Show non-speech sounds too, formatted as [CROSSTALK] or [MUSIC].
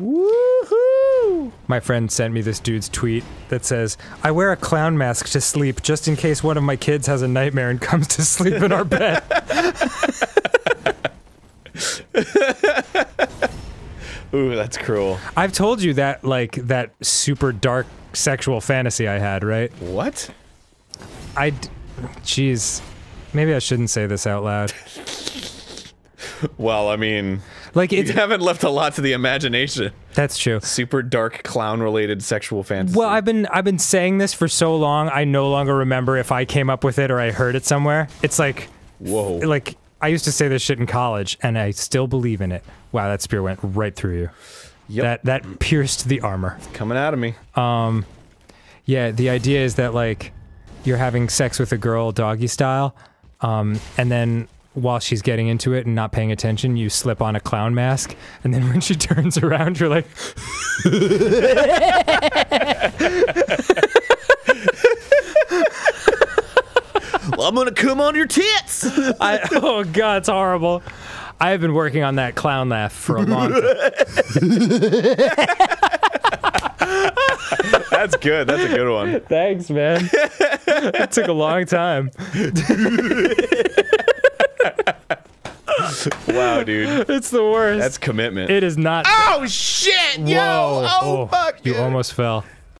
Woohoo! My friend sent me this dude's tweet that says, I wear a clown mask to sleep just in case one of my kids has a nightmare and comes to sleep in our bed. [LAUGHS] Ooh, that's cruel. I've told you that, like, that super dark sexual fantasy I had, right? What? I. Jeez. Maybe I shouldn't say this out loud. [LAUGHS] [LAUGHS] Well, I mean, Like, you it's. haven't left a lot to the imagination. That's true. Super dark clown-related sexual fantasy. Well, I've been I've been saying this for so long. I no longer remember if I came up with it or I heard it somewhere. It's like Whoa. like I used to say this shit in college and I still believe in it. Wow, that spear went right through you. Yep. That that pierced the armor. Coming out of me. Um, Yeah, the idea is that like you're having sex with a girl doggy style, um, and then while she's getting into it and not paying attention, you slip on a clown mask, and then [LAUGHS] when she turns around, you're like, [LAUGHS] I'm gonna come on your tits. I, "Oh God, it's horrible." I have been working on that clown laugh for a long time. [LAUGHS] That's good. That's a good one. Thanks, man. it took a long time. Wow, dude. [LAUGHS] It's the worst. That's commitment. it is not. oh shit! Yo! Whoa. Oh, fuck! You dude. almost fell.